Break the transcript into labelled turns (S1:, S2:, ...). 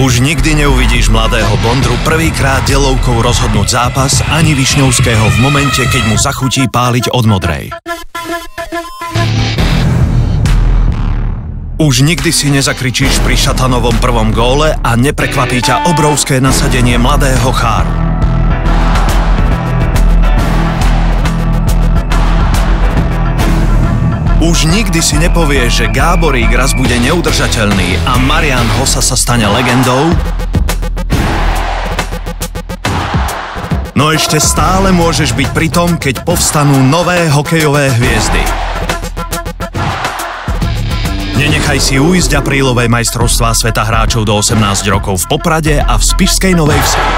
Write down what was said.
S1: Už nikdy neuvidíš mladého Bondru prvýkrát delovkou rozhodnúť zápas ani Višňovského v momente, keď mu zachutí páliť od modrej. Už nikdy si nezakričíš pri Šatanovom prvom góle a neprekvapí ťa obrovské nasadenie mladého Cháru. Už nikdy si nepovie, že Gáborík raz bude neudržateľný a Marian Hosa sa stane legendou? No ešte stále môžeš byť pri tom, keď povstanú nové hokejové hviezdy. Nenechaj si ujsť aprílové majstrovstvá sveta hráčov do 18 rokov v Poprade a v Spišskej Novej Vsi.